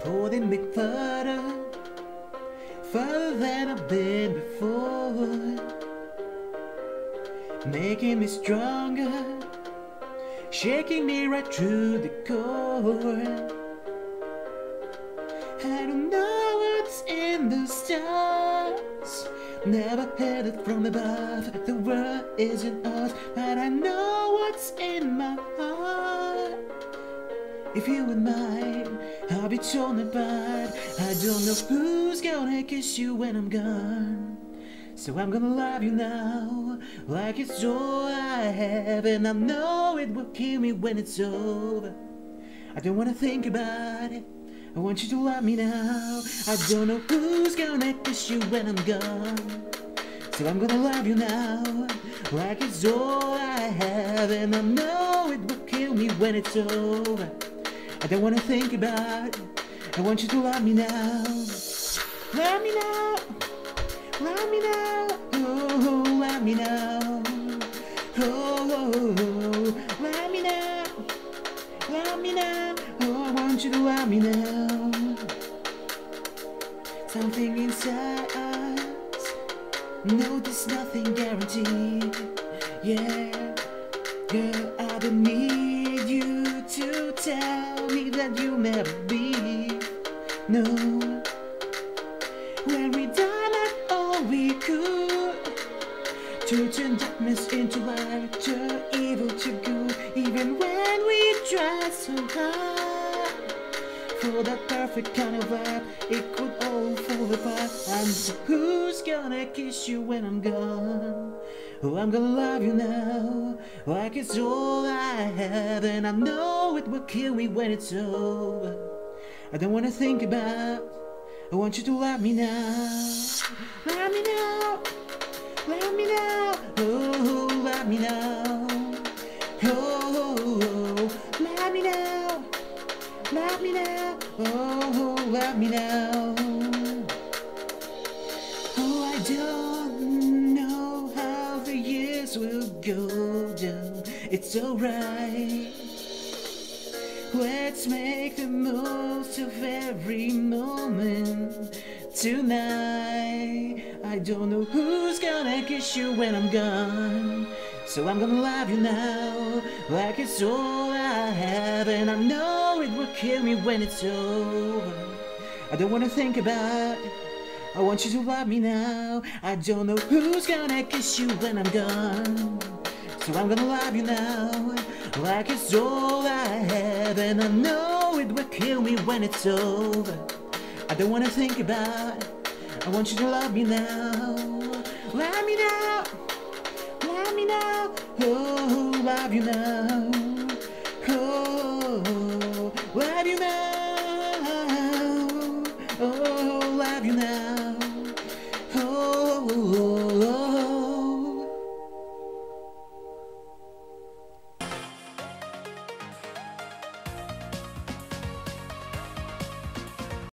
pulling me further, further than I've been before, making me stronger, shaking me right through the core. I don't know what's in the stars. Never heard it from above. The world isn't ours, but I know what's in my heart. If you were mine, I'll be torn apart. I don't know who's gonna kiss you when I'm gone. So I'm gonna love you now, like it's all I have, and I know it will kill me when it's over. I don't wanna think about it. I want you to love me now. I don't know who's gonna kiss you when I'm gone. So I'm gonna love you now, like it's all I have, and I know it will kill me when it's over. I don't wanna think about. I want you to love me now. Love me now. Love me now. Oh, love me now. Oh, love me now. Love me now. Oh, I want you to love me now. Something inside us. No, there's nothing guaranteed. Yeah, you'll never be. No, when we done it all we could to turn darkness into light, turn evil to good, even when we try so hard for that perfect kind of vibe, it could all fall apart. And who's gonna kiss you when I'm gone? Oh, I'm gonna love you now, like it's all I have, and I know it will kill me when it's over. I don't wanna think about. I want you to love me now, love me now, love me now, oh, love me now, oh, love me now. Love me now, oh, love me now. Oh, I don't know how the years will go down. It's alright. Let's make the most of every moment tonight. I don't know who's gonna kiss you when I'm gone. So I'm gonna love you now, like it's all I have, and I know it will kill me when it's over. I don't wanna think about it. I want you to love me now. I don't know who's gonna kiss you when I'm gone. So I'm gonna love you now, like it's all I have, and I know it will kill me when it's over. I don't wanna think about it. I want you to love me now. Love me now. Love me now. Oh, love you now. Oh, love you now. Oh, love you now. Oh.